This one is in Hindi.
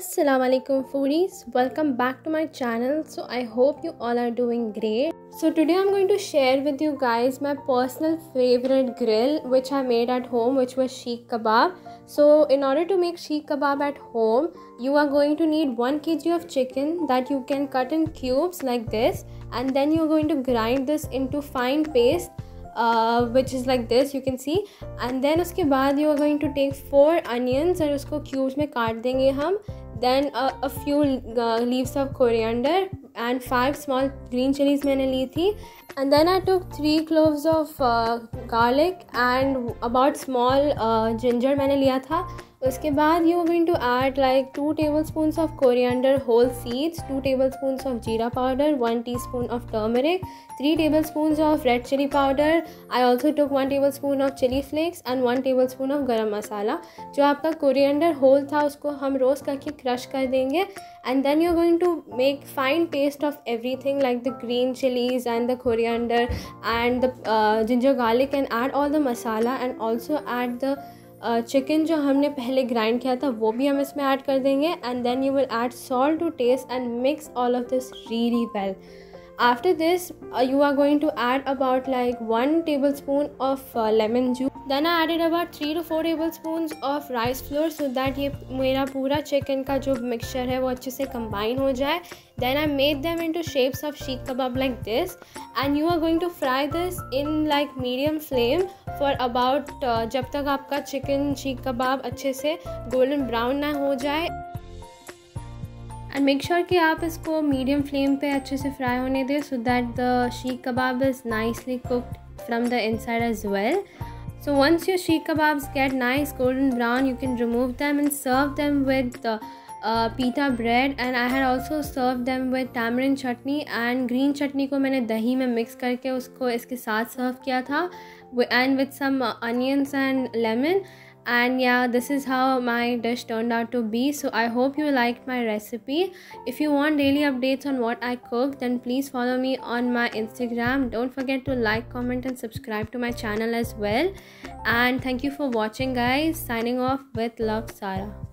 Assalamualaikum foodies welcome back to my channel so I hope you all are doing great so today I'm going to share with you guys my personal favorite grill which I made at home which was sheikh kebab so in order to make sheikh kebab at home you are going to need 1 kg of chicken that you can cut in cubes like this and then you're going to grind this into fine paste uh, which is like this you can see and then उसके बाद you are going to take four onions और उसको cubes में काट देंगे हम then a few leaves of coriander and five small green chillies मैंने ली थी. And then I took three cloves of garlic and about small ginger मैंने लिया था. उसके बाद you going to add like two table spoon of coriander whole seeds two table spoon of jeera powder one tea spoon of turmeric three table spoon of red chilli powder I also took one table spoon of chilli flakes and one table spoon of garam masala जो आपका कोरिएंडर होल था, उसको हम रोस्ट करके क्रश कर देंगे. And then you going to make fine paste of every thing like the green chillies and the coriander and the ginger garlic and add all the masala and also add the chicken जो हमने पहले ग्राइंड किया था, वो भी हम इसमें ऐड कर देंगे and then you will add salt to taste and mix all of this really well after this uh, you are going to add about like one tablespoon of uh, lemon juice then I added about three to four tablespoons of rice flour so that ये मेरा पूरा chicken का जो mixture है वो अच्छे से combine हो जाए then I made them into shapes of sheikh kebab like this and you are going to fry this in like medium flame for about uh, जब तक आपका chicken sheikh kebab अच्छे से golden brown ना हो जाए एंड मेक श्योर कि आप इसको मीडियम फ्लेम पे अच्छे से फ्राई होने दें so that the seekh kebab is nicely cooked from the inside as well so once your seekh kebabs get nice golden brown you can remove them and serve them with pita bread and I had also serve them with tamarind chutney and green chutney को मैंने दही में मिक्स करके उसको इसके साथ सर्व किया था and with some onions and lemon and yeah this is how my dish turned out to be. So i hope you liked my recipe. If you want daily updates on what i cook then please follow me on my instagram. Don't forget to like comment and subscribe to my channel as well. And thank you for watching guys. Signing off with love sarah